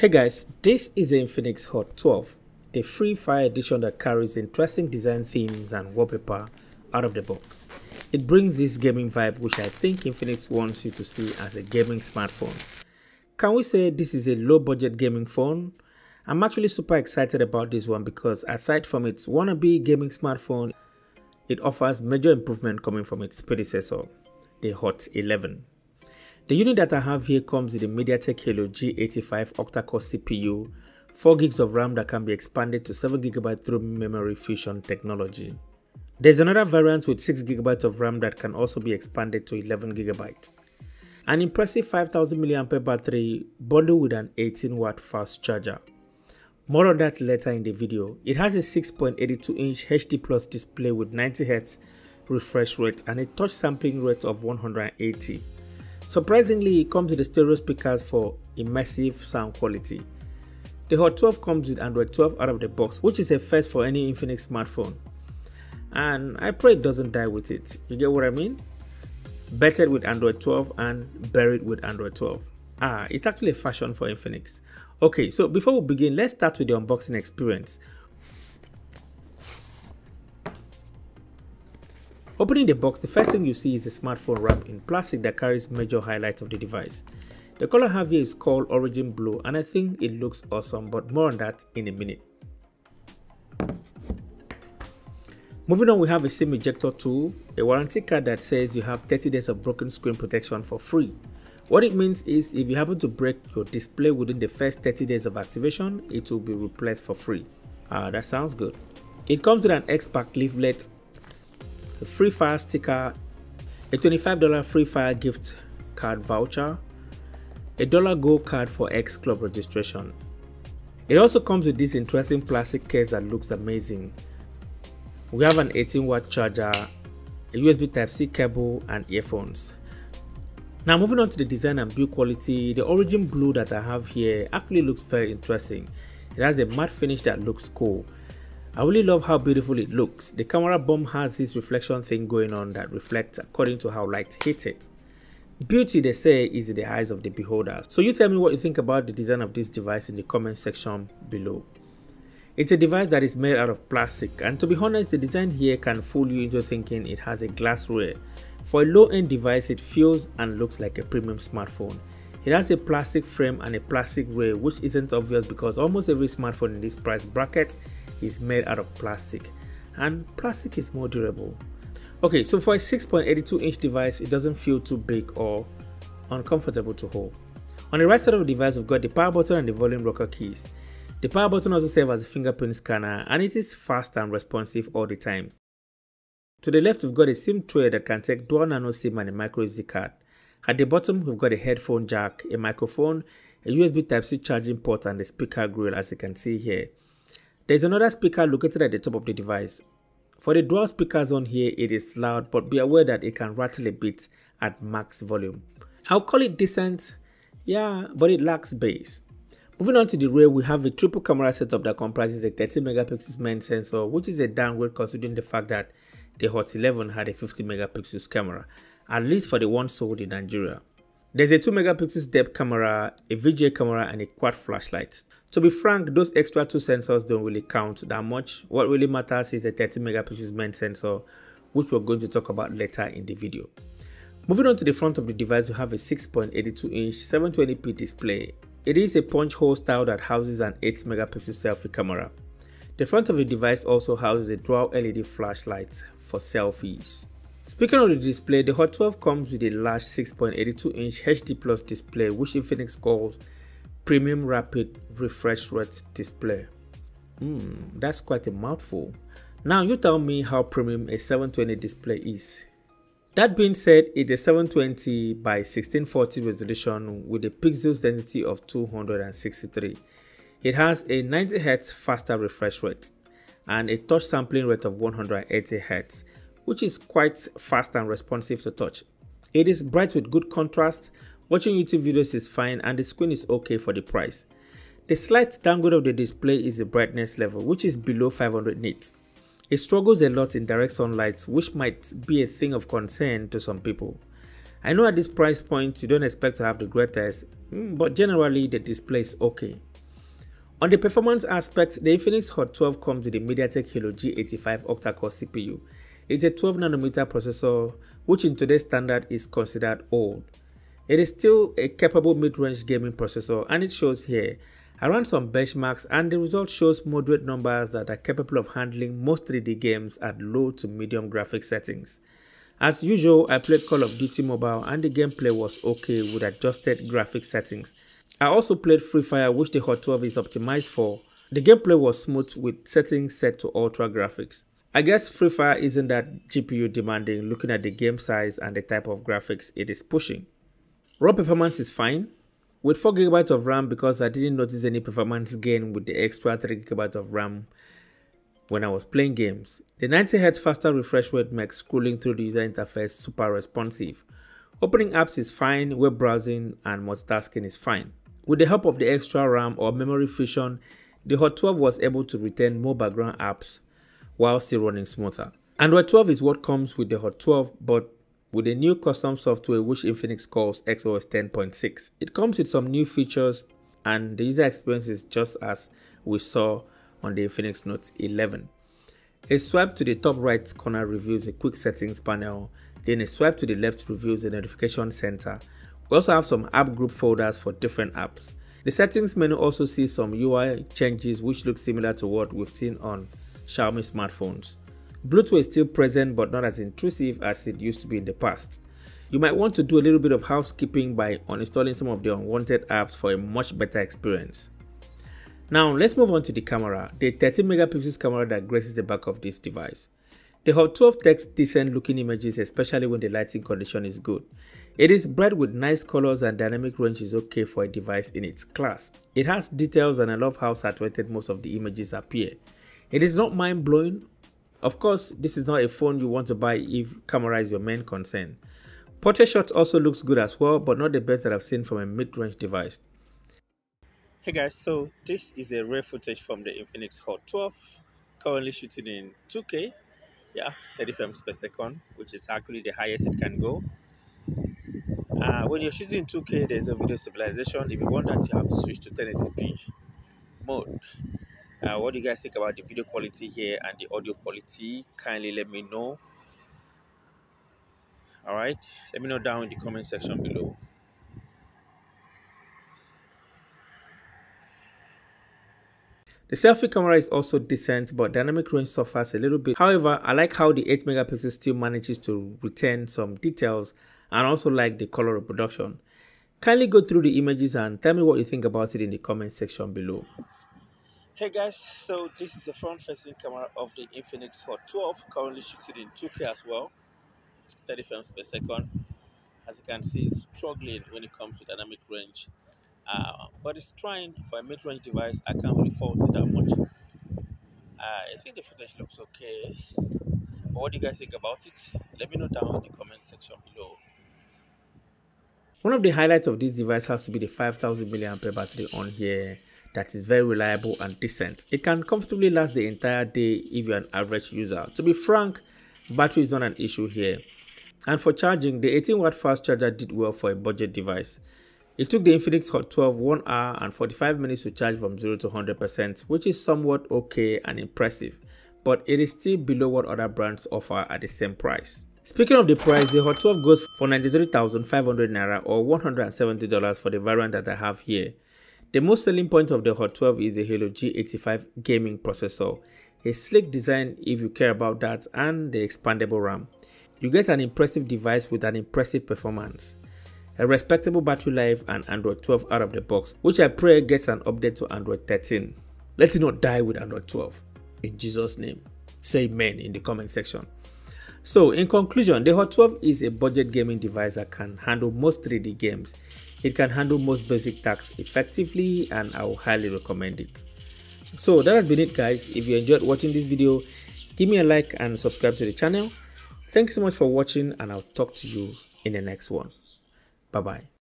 Hey guys, this is Infinix Hot 12, the free fire edition that carries interesting design themes and wallpaper out of the box. It brings this gaming vibe which I think Infinix wants you to see as a gaming smartphone. Can we say this is a low budget gaming phone? I'm actually super excited about this one because aside from its wannabe gaming smartphone, it offers major improvement coming from its predecessor, the Hot 11. The unit that I have here comes with a MediaTek Helio G85 octa-core CPU, 4 gigs of RAM that can be expanded to 7 GB through memory fusion technology. There's another variant with 6 GB of RAM that can also be expanded to 11 GB. An impressive 5000 mAh battery bundled with an 18 watt fast charger. More on that later in the video. It has a 6.82 inch HD plus display with 90Hz refresh rate and a touch sampling rate of 180. Surprisingly, it comes with the stereo speakers for immersive sound quality. The Hot 12 comes with Android 12 out of the box, which is a first for any Infinix smartphone. And I pray it doesn't die with it. You get what I mean? Bettered with Android 12 and buried with Android 12. Ah, it's actually a fashion for Infinix. Okay, so before we begin, let's start with the unboxing experience. Opening the box, the first thing you see is a smartphone wrapped in plastic that carries major highlights of the device. The color have here is called Origin Blue and I think it looks awesome but more on that in a minute. Moving on we have a SIM ejector tool, a warranty card that says you have 30 days of broken screen protection for free. What it means is if you happen to break your display within the first 30 days of activation, it will be replaced for free. Ah, that sounds good. It comes with an X-Pack leaflet a free fire sticker, a $25 free fire gift card voucher, a dollar gold card for X Club registration. It also comes with this interesting plastic case that looks amazing. We have an 18 watt charger, a USB Type-C cable and earphones. Now moving on to the design and build quality, the origin blue that I have here actually looks very interesting. It has a matte finish that looks cool I really love how beautiful it looks. The camera bump has this reflection thing going on that reflects according to how light hits it. Beauty, they say, is in the eyes of the beholder. So you tell me what you think about the design of this device in the comment section below. It's a device that is made out of plastic and to be honest, the design here can fool you into thinking it has a glass rear. For a low-end device, it feels and looks like a premium smartphone. It has a plastic frame and a plastic rear which isn't obvious because almost every smartphone in this price bracket is made out of plastic and plastic is more durable. Okay, so for a 6.82 inch device, it doesn't feel too big or uncomfortable to hold. On the right side of the device, we've got the power button and the volume rocker keys. The power button also serves as a fingerprint scanner and it is fast and responsive all the time. To the left, we've got a SIM tray that can take dual nano SIM and a micro SD card. At the bottom, we've got a headphone jack, a microphone, a USB Type-C charging port and a speaker grill as you can see here. There is another speaker located at the top of the device. For the dual speakers on here, it is loud, but be aware that it can rattle a bit at max volume. I'll call it decent, yeah, but it lacks bass. Moving on to the rear, we have a triple camera setup that comprises a 30 megapixels main sensor, which is a downgrade considering the fact that the Hot 11 had a 50 megapixels camera, at least for the one sold in Nigeria. There's a 2 megapixels depth camera, a VGA camera and a quad flashlight. To be frank, those extra two sensors don't really count that much. What really matters is the 30 megapixels main sensor, which we're going to talk about later in the video. Moving on to the front of the device, you have a 6.82 inch 720p display. It is a punch hole style that houses an 8 megapixel selfie camera. The front of the device also houses a dual LED flashlight for selfies. Speaking of the display, the Hot 12 comes with a large 6.82 inch HD Plus display which Infinix calls Premium Rapid Refresh Rate Display. Hmm, that's quite a mouthful. Now you tell me how premium a 720 display is. That being said, it's a 720 by 1640 resolution with a pixel density of 263. It has a 90Hz faster refresh rate and a touch sampling rate of 180Hz which is quite fast and responsive to touch. It is bright with good contrast, watching YouTube videos is fine and the screen is okay for the price. The slight downgrade of the display is the brightness level which is below 500 nits. It struggles a lot in direct sunlight which might be a thing of concern to some people. I know at this price point you don't expect to have the greatest, mm, but generally the display is okay. On the performance aspect, the Infinix Hot 12 comes with a MediaTek Helio G85 octa-core CPU. It's a 12 nanometer processor, which in today's standard is considered old. It is still a capable mid-range gaming processor and it shows here. I ran some benchmarks and the result shows moderate numbers that are capable of handling most 3D games at low to medium graphics settings. As usual, I played Call of Duty Mobile and the gameplay was okay with adjusted graphics settings. I also played Free Fire which the Hot 12 is optimized for. The gameplay was smooth with settings set to ultra graphics. I guess Free Fire isn't that GPU demanding looking at the game size and the type of graphics it is pushing. Raw performance is fine. With 4GB of RAM because I didn't notice any performance gain with the extra 3GB of RAM when I was playing games. The 90Hz faster refresh rate makes scrolling through the user interface super responsive. Opening apps is fine, web browsing and multitasking is fine. With the help of the extra RAM or memory fusion, the Hot 12 was able to retain more background apps while still running smoother. Android 12 is what comes with the Hot 12, but with a new custom software which Infinix calls XOS 10.6. It comes with some new features and the user experience is just as we saw on the Infinix Note 11. A swipe to the top right corner reveals a quick settings panel, then a swipe to the left reveals the notification center we also have some app group folders for different apps. The settings menu also sees some UI changes which look similar to what we've seen on Xiaomi smartphones. Bloatware is still present but not as intrusive as it used to be in the past. You might want to do a little bit of housekeeping by uninstalling some of the unwanted apps for a much better experience. Now let's move on to the camera, the 13 megapixels camera that graces the back of this device. The Hot 12 takes decent looking images especially when the lighting condition is good. It is bright with nice colors and dynamic range is okay for a device in its class. It has details and I love how saturated most of the images appear. It is not mind blowing. Of course, this is not a phone you want to buy if camera is your main concern. Portrait shot also looks good as well, but not the best that I've seen from a mid-range device. Hey guys, so this is a rare footage from the Infinix Hot 12, currently shooting in 2K, yeah, 30 frames per second, which is actually the highest it can go. Uh, when you're shooting 2K, there's a video stabilization. If you want that, you have to switch to 1080p mode. Uh, what do you guys think about the video quality here and the audio quality? Kindly let me know. All right, let me know down in the comment section below. The selfie camera is also decent but dynamic range suffers a little bit. However, I like how the 8 megapixel still manages to retain some details and also like the color reproduction. Kindly go through the images and tell me what you think about it in the comment section below. Hey guys, so this is the front facing camera of the Infinix Hot 12, currently shooting in 2K as well, 30 frames per second. As you can see, it's struggling when it comes to dynamic range, uh, but it's trying for a mid-range device. I can't really fault it that much. Uh, I think the footage looks okay. But what do you guys think about it? Let me know down in the comment section below. One of the highlights of this device has to be the 5000 mAh battery on here that is very reliable and decent. It can comfortably last the entire day if you're an average user. To be frank, battery is not an issue here. And for charging, the 18 watt fast charger did well for a budget device. It took the Infinix Hot 12 1 hour and 45 minutes to charge from 0 to 100%, which is somewhat okay and impressive, but it is still below what other brands offer at the same price. Speaking of the price, the Hot 12 goes for 93,500 Naira or $170 for the variant that I have here. The most selling point of the Hot 12 is the Helio G85 gaming processor, a sleek design if you care about that and the expandable RAM. You get an impressive device with an impressive performance, a respectable battery life and Android 12 out of the box, which I pray gets an update to Android 13. Let it not die with Android 12. In Jesus' name. Say amen in the comment section. So, in conclusion, the Hot 12 is a budget gaming device that can handle most 3D games. It can handle most basic tasks effectively, and I will highly recommend it. So, that has been it, guys. If you enjoyed watching this video, give me a like and subscribe to the channel. Thank you so much for watching, and I'll talk to you in the next one. Bye bye.